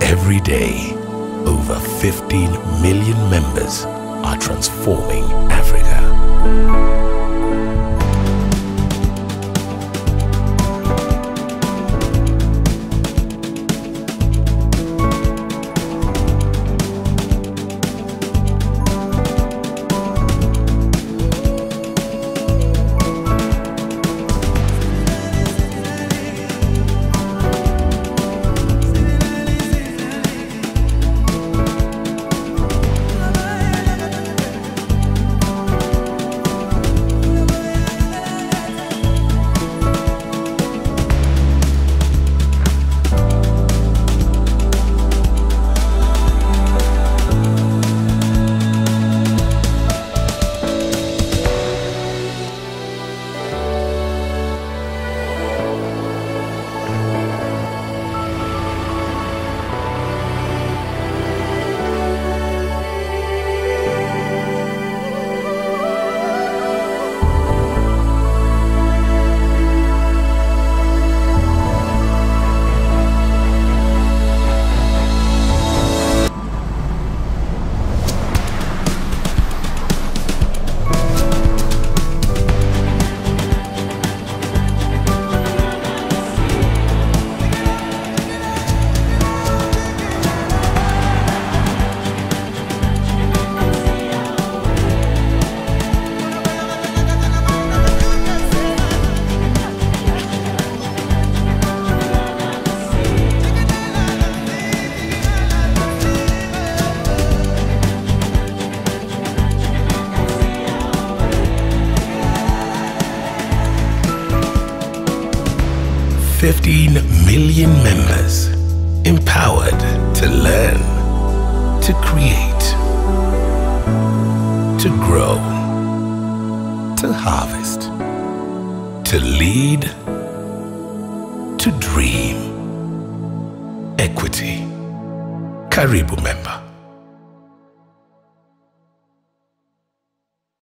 Every day, over 15 million members are transforming Africa. Fifteen million members empowered to learn, to create, to grow, to harvest, to lead, to dream. Equity. Karibu member.